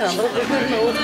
Alessandro perguntou.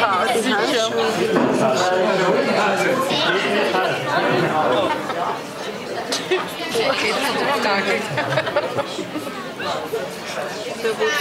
Hart, die Handschuhe. Okay, das wird